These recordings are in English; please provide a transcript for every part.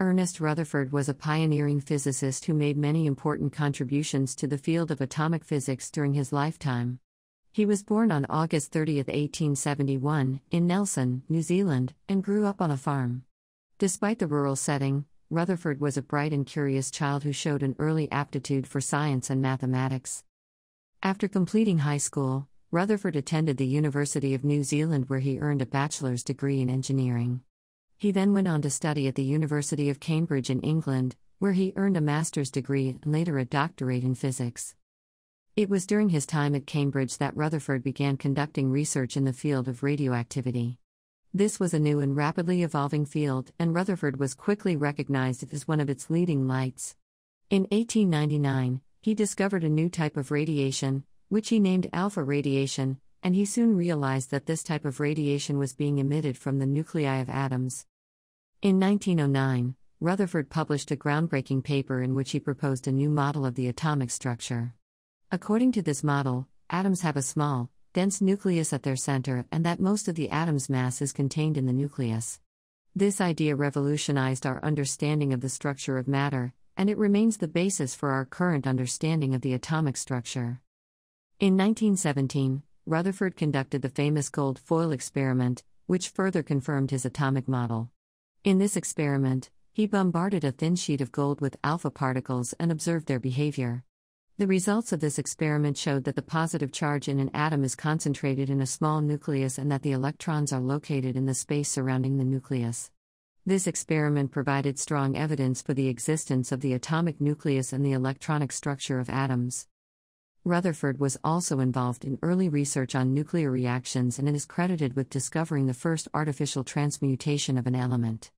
Ernest Rutherford was a pioneering physicist who made many important contributions to the field of atomic physics during his lifetime. He was born on August 30, 1871, in Nelson, New Zealand, and grew up on a farm. Despite the rural setting, Rutherford was a bright and curious child who showed an early aptitude for science and mathematics. After completing high school, Rutherford attended the University of New Zealand where he earned a bachelor's degree in engineering. He then went on to study at the University of Cambridge in England, where he earned a master's degree and later a doctorate in physics. It was during his time at Cambridge that Rutherford began conducting research in the field of radioactivity. This was a new and rapidly evolving field, and Rutherford was quickly recognized as one of its leading lights. In 1899, he discovered a new type of radiation, which he named alpha radiation, and he soon realized that this type of radiation was being emitted from the nuclei of atoms. In 1909, Rutherford published a groundbreaking paper in which he proposed a new model of the atomic structure. According to this model, atoms have a small, dense nucleus at their center and that most of the atom's mass is contained in the nucleus. This idea revolutionized our understanding of the structure of matter, and it remains the basis for our current understanding of the atomic structure. In 1917, Rutherford conducted the famous gold foil experiment, which further confirmed his atomic model. In this experiment, he bombarded a thin sheet of gold with alpha particles and observed their behavior. The results of this experiment showed that the positive charge in an atom is concentrated in a small nucleus and that the electrons are located in the space surrounding the nucleus. This experiment provided strong evidence for the existence of the atomic nucleus and the electronic structure of atoms. Rutherford was also involved in early research on nuclear reactions and is credited with discovering the first artificial transmutation of an element.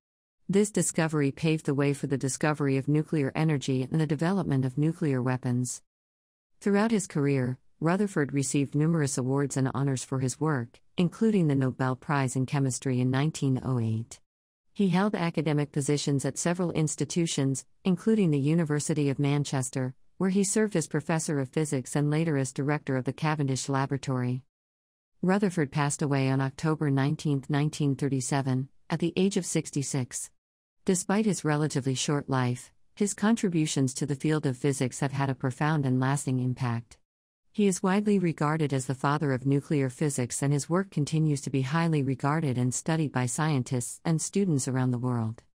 This discovery paved the way for the discovery of nuclear energy and the development of nuclear weapons. Throughout his career, Rutherford received numerous awards and honors for his work, including the Nobel Prize in Chemistry in 1908. He held academic positions at several institutions, including the University of Manchester, where he served as professor of physics and later as director of the Cavendish Laboratory. Rutherford passed away on October 19, 1937, at the age of 66. Despite his relatively short life, his contributions to the field of physics have had a profound and lasting impact. He is widely regarded as the father of nuclear physics, and his work continues to be highly regarded and studied by scientists and students around the world.